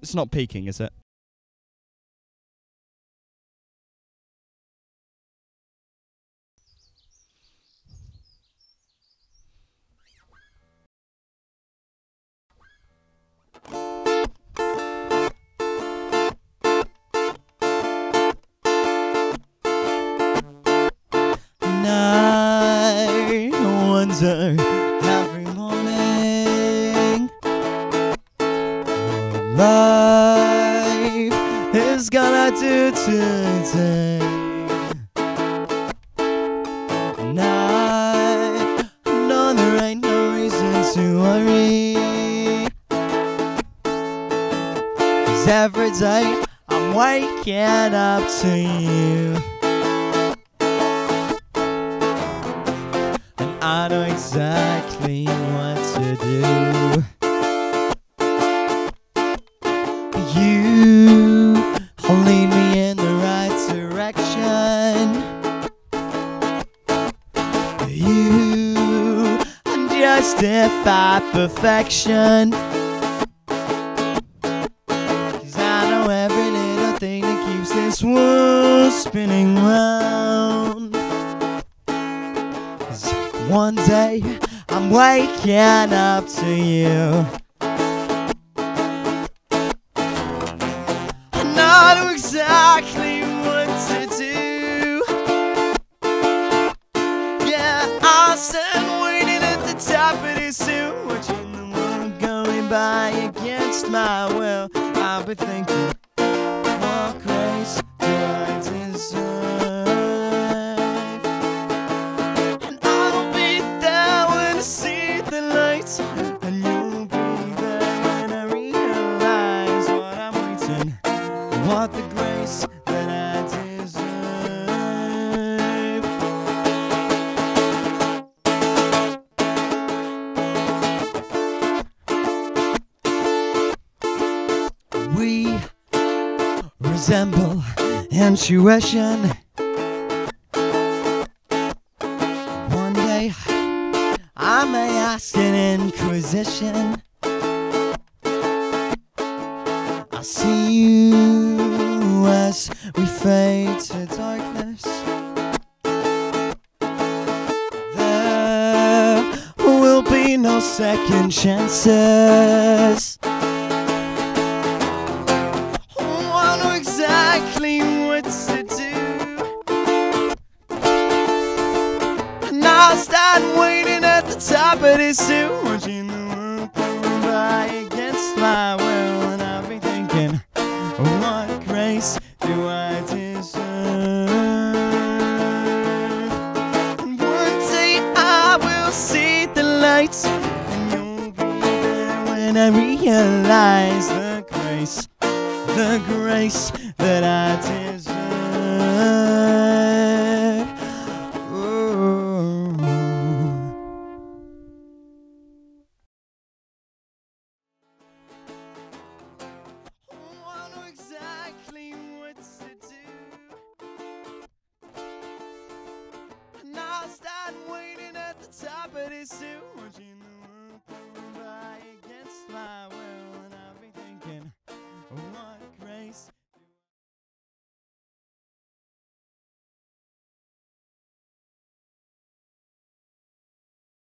It's not peaking, is it? I wonder life is gonna do today. And I know there ain't no reason to worry. Cause every day I'm waking up to you. And I know exactly what to do. Right direction. You justify perfection. Cause I know every little thing that keeps this world spinning round. Cause one day I'm waking up to you. I know exactly by against my will. I'll be thinking, what grace do I deserve? And I'll be there when I see the lights, resemble intuition. One day I may ask an inquisition. I see you as we fade to darkness. There will be no second chances. I'll waiting at the top of this hill, watching the world go by against my will. And I'll be thinking, what grace do I deserve? And one day I will see the lights, and you'll be there when I realize the grace, the grace And I'll